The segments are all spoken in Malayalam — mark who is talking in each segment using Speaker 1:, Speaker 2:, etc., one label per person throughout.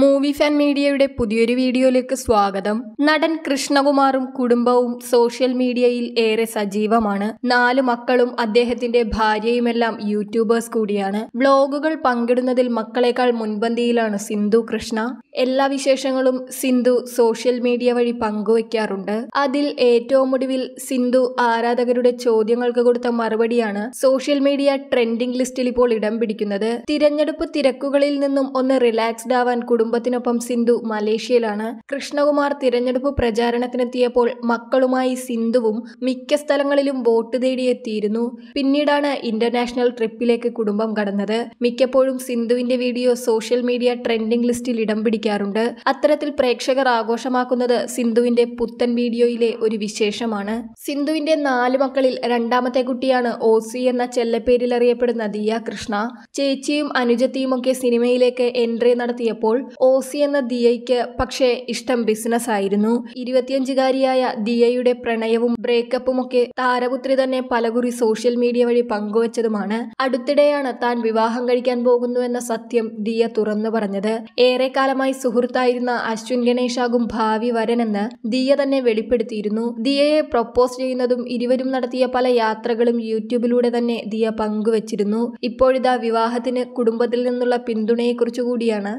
Speaker 1: മൂവി ഫാൻ മീഡിയയുടെ പുതിയൊരു വീഡിയോയിലേക്ക് സ്വാഗതം. നടൻ കൃഷ്ണകുമാറും കുടുംബവും സോഷ്യൽ മീഡിയയിൽ ഏറെ സജീവമാണ്. നാല് മക്കളും അദ്ദേഹത്തിന്റെ ഭാര്യയുമെല്ലാം യൂട്യൂബേഴ്സ് കൂടിയാണ്. വ്ലോഗുകൾ പങ്കിടുന്നതിൽ മക്കളെക്കാൾ മുൻപന്തിയിലാണ് സിന്ധു കൃഷ്ണ. എല്ലാ വിശേഷങ്ങളും സിന്ധു സോഷ്യൽ മീഡിയ വഴി പങ്കുവയ്ക്കാറുണ്ട് അതിൽ ഏറ്റവും ഒടുവിൽ സിന്ധു ആരാധകരുടെ ചോദ്യങ്ങൾക്ക് കൊടുത്ത മറുപടിയാണ് സോഷ്യൽ മീഡിയ ട്രെൻഡിംഗ് ലിസ്റ്റിൽ ഇപ്പോൾ ഇടം പിടിക്കുന്നത്. തിരഞ്ഞെടുപ്പ് തിരക്കുകളിൽ നിന്നും ഒന്ന് റിലാക്സ്ഡ് ആവാൻ കുടുംബത്തിനൊപ്പം സിന്ധു മലേഷ്യയിലാണ്. കൃഷ്ണകുമാർ തിരഞ്ഞെടുപ്പ് പ്രചാരണത്തിനെത്തിയപ്പോൾ മക്കളുമായി സിന്ധുവും മിക്ക സ്ഥലങ്ങളിലും വോട്ട് തേടിയെത്തിയിരുന്നു. പിന്നീടാണ് ഇന്റർനാഷണൽ ട്രിപ്പിലേക്ക് കുടുംബം കടന്നത്. മിക്കപ്പോഴും സിന്ധുവിന്റെ വീഡിയോ സോഷ്യൽ മീഡിയ ട്രെൻഡിംഗ് ലിസ്റ്റിൽ ഇടം പിടിക്കാറുണ്ട്. അത്തരത്തിൽ പ്രേക്ഷകർ ആഘോഷമാക്കുന്നത് സിന്ധുവിന്റെ പുത്തൻ വീഡിയോയിലെ ഒരു വിശേഷമാണ്. സിന്ധുവിന്റെ നാല് മക്കളിൽ രണ്ടാമത്തെ കുട്ടിയാണ് ഓസി എന്ന ചെല്ലപ്പേരിൽ അറിയപ്പെടുന്ന ദിയ കൃഷ്ണ. ചേച്ചിയും അനുജത്തിയുമൊക്കെ സിനിമയിലേക്ക് എൻട്രി നടത്തിയപ്പോൾ ഓസി എന്ന ദിയയ്ക്ക് പക്ഷേ ഇഷ്ടം ബിസിനസ് ആയിരുന്നു ഇരുപത്തിയഞ്ചുകാരിയായ ദിയയുടെ പ്രണയവും ബ്രേക്കപ്പും ഒക്കെ താരപുത്രി തന്നെ പലകുറി സോഷ്യൽ മീഡിയ വഴി പങ്കുവച്ചതുമാണ്. അടുത്തിടെയാണ് താൻ വിവാഹം കഴിക്കാൻ പോകുന്നു എന്ന സത്യം ദിയ തുറന്നു പറഞ്ഞത്. ഏറെക്കാലമായി സുഹൃത്തായിരുന്ന അശ്വിൻ ഗണേഷാകും ഭാവി വരനെന്ന് ദിയ തന്നെ വെളിപ്പെടുത്തിയിരുന്നു. ദിയയെ പ്രൊപ്പോസ് ചെയ്യുന്നതും ഇരുവരും നടത്തിയ പല യാത്രകളും യൂട്യൂബിലൂടെ തന്നെ ദിയ പങ്കുവച്ചിരുന്നു. ഇപ്പോഴിതാ വിവാഹത്തിന് കുടുംബത്തിൽ നിന്നുള്ള പിന്തുണയെക്കുറിച്ചു കൂടിയാണ്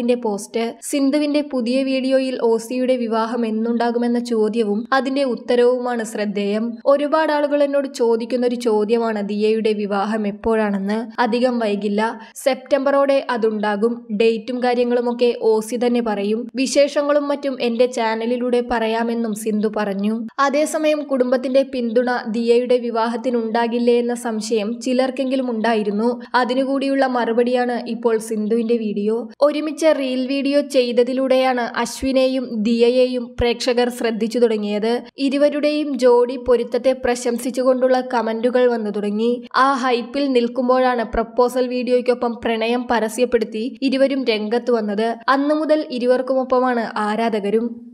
Speaker 1: താരത്തിന്റെ പോസ്റ്റ് സിന്ധുവിന്റെ പുതിയ വീഡിയോയിൽ ഓസിയുടെ വിവാഹം എന്നുണ്ടാകുമെന്ന ചോദ്യവും അതിന്റെ ഉത്തരവുമാണ് ശ്രദ്ധേയം. ഒരുപാട് ആളുകൾ എന്നോട് ചോദിക്കുന്ന ഒരു ചോദ്യമാണ് ദിയയുടെ വിവാഹം എപ്പോഴാണെന്ന്. അധികം വൈകില്ല. സെപ്റ്റംബറോടെ അതുണ്ടാകും. ഡേറ്റും കാര്യങ്ങളുമൊക്കെ ഓസി തന്നെ പറയും. വിശേഷങ്ങളും മറ്റും എന്റെ ചാനലിലൂടെ പറയാമെന്നും സിന്ധു പറഞ്ഞു. അതേസമയം കുടുംബത്തിന്റെ പിന്തുണ ദിയയുടെ വിവാഹത്തിനുണ്ടാകില്ലേ എന്ന സംശയം ചിലർക്കെങ്കിലും ഉണ്ടായിരുന്നു. അതിനുകൂടിയുള്ള മറുപടിയാണ് ഇപ്പോൾ സിന്ധുവിന്റെ വീഡിയോ. ഒരുമിച്ച് റീൽ വീഡിയോ ചെയ്തതിലൂടെയാണ് അശ്വിനെയും ദിയയെയും പ്രേക്ഷകർ ശ്രദ്ധിച്ചു തുടങ്ങിയത്. ഇരുവരുടെയും ജോഡി പൊരുത്തത്തെ പ്രശംസിച്ചുകൊണ്ടുള്ള കമന്റുകൾ വന്നു തുടങ്ങി. ആ ഹൈപ്പിൽ നിൽക്കുമ്പോഴാണ് പ്രപ്പോസൽ വീഡിയോയ്ക്കൊപ്പം പ്രണയം പരസ്യപ്പെടുത്തി ഇരുവരും രംഗത്ത് വന്നത്. അന്നു മുതൽ ഇരുവർക്കുമൊപ്പമാണ് ആരാധകരും.